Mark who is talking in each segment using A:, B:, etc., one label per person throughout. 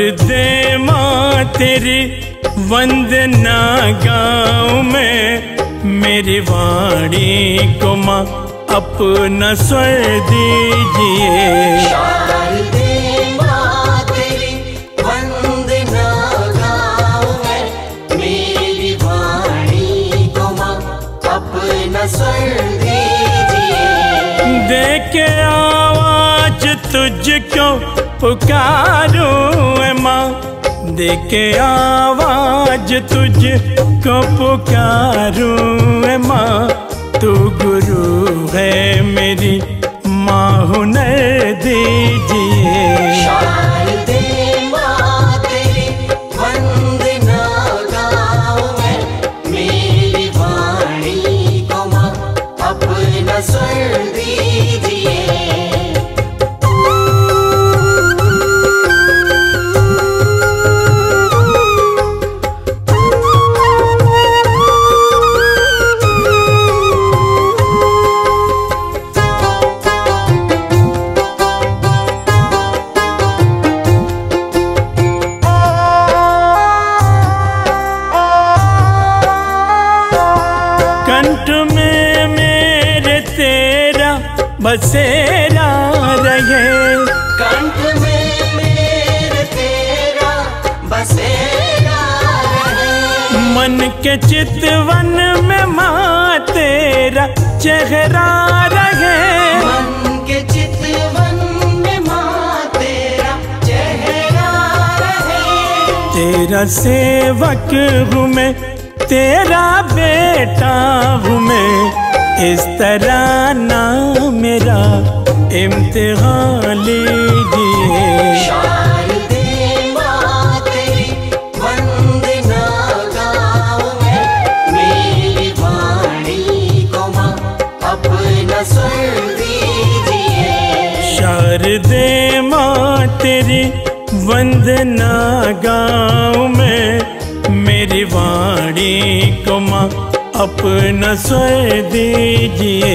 A: शारदे माँ तेरी वंदना गाँव में। मेरी वाणी को माँ अपना स्वर दीजिए।
B: शारदे माँ तेरी वंदना गाऊं मैं। मेरी वाणी को माँ अपना स्वर दीजिए।
A: देखे आवाज़ तुझको पुकारूं माँ देखे आवाज़ तुझ को पुकारू माँ तू गुरु है मेरी। बसेरा रहे।
B: कंठ में मेरे तेरा बसेरा रहे।
A: मन के चितवन में माँ तेरा चेहरा रहे।
B: मन के चितवन में माँ तेरा चेहरा रहे।
A: तेरा सेवक हूँ मैं तेरा बेटा हूँ मैं। इस तरह ना मेरा इम्तिहान लीजिए
B: शारदे माँ तेरी वंदना गाऊं मैं मेरी वाणी को माँ अपना स्वर दीजिए।
A: शारदे माँ तेरी वंदना गाँव में मेरी वाणी को माँ अपना स्वर दीजिए।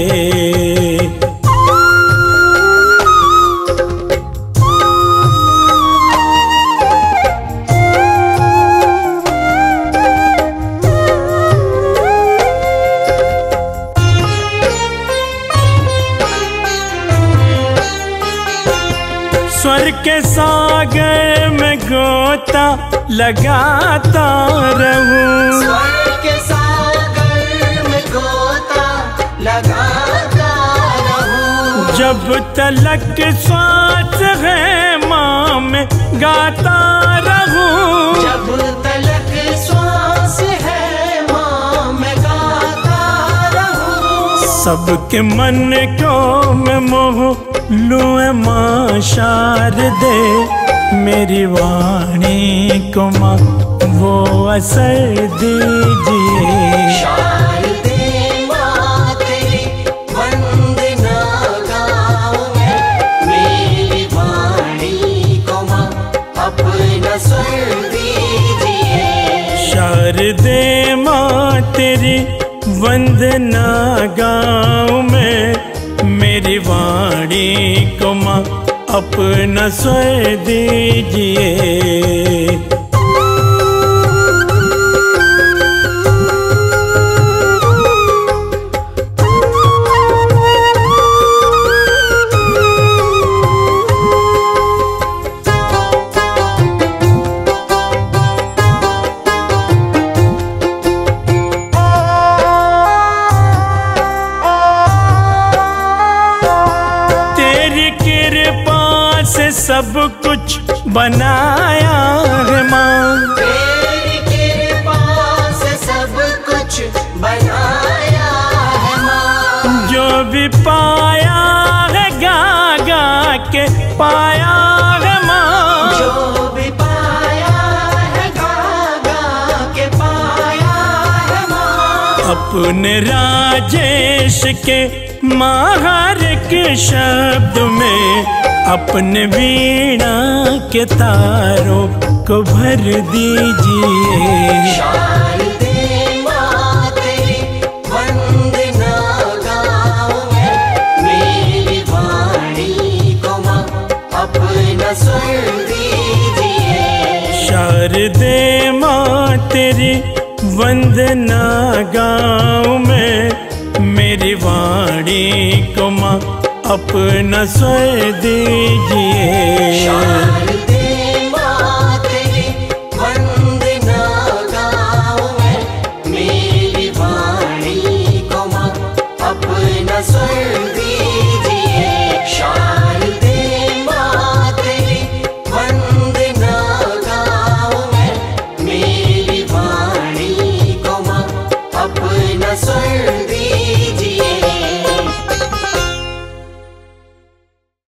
A: स्वर के सागर में गोता लगाता रहूँ।
B: स्वर के सागर लगाता रहूँ।
A: जब तलक श्वास है माँ में गाता रहूँ।
B: जब तलक श्वास है माँ मैं गाता रहूँ।
A: सबके मन को मैं मोह लूँ माँ शारदे मेरी वाणी को माँ वो असर दीजिए।
B: शारदे माँ तेरी वंदना
A: गाँव में। मेरी वाणी को माँ अपना स्वर दीजिए। से सब कुछ बनाया है माँ।
B: तेरी कृपा से सब कुछ बनाया है माँ।
A: जो भी पाया है गा गा के पाया है माँ।
B: जो भी पाया है गा गा के पाया है माँ।
A: अपने राजेश के माँ हर एक शब्द में अपने वीणा के तारों को भर दीजिए।
B: शारदे माँ तेरी वंदना गाऊं मैं मेरी वाणी को माँ अपना स्वर दीजिए।
A: दे माँ तेरी वंदना गाँव में मेरी वाणी को माँ अपना स्वय दीजिए।